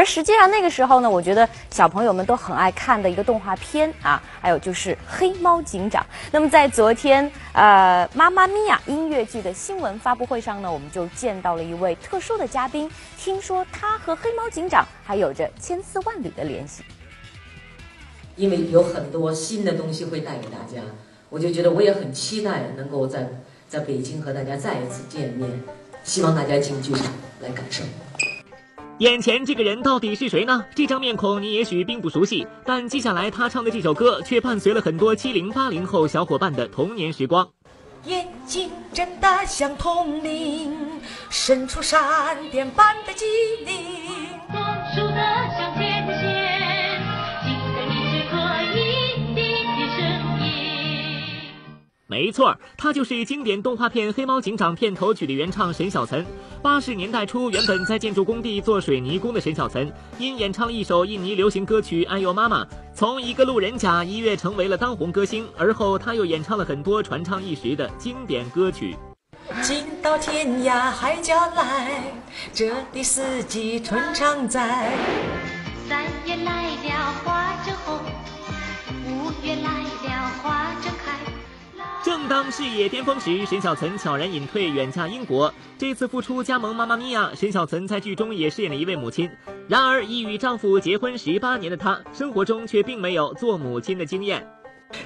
而实际上那个时候呢，我觉得小朋友们都很爱看的一个动画片啊，还有就是《黑猫警长》。那么在昨天呃《妈妈咪呀》音乐剧的新闻发布会上呢，我们就见到了一位特殊的嘉宾，听说他和黑猫警长还有着千丝万缕的联系。因为有很多新的东西会带给大家，我就觉得我也很期待能够在在北京和大家再一次见面，希望大家进剧场来感受。眼前这个人到底是谁呢？这张面孔你也许并不熟悉，但接下来他唱的这首歌却伴随了很多七零八零后小伙伴的童年时光。眼睛睁得像铜铃，伸出闪电般的机灵，没错，他就是经典动画片《黑猫警长》片头曲的原唱沈小岑。八十年代初，原本在建筑工地做水泥工的沈小岑，因演唱了一首印尼流行歌曲《哎呦妈妈》，从一个路人甲一跃成为了当红歌星。而后，他又演唱了很多传唱一时的经典歌曲。进到天涯海角来，这里四季春常在。三月来了当事业巅峰时，沈小岑悄然隐退，远嫁英国。这次复出加盟《妈妈咪呀》，沈小岑在剧中也饰演了一位母亲。然而，已与丈夫结婚十八年的她，生活中却并没有做母亲的经验。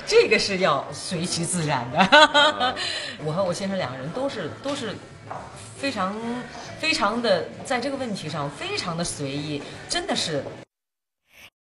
这个是要随其自然的。我和我先生两个人都是都是非常非常的在这个问题上非常的随意，真的是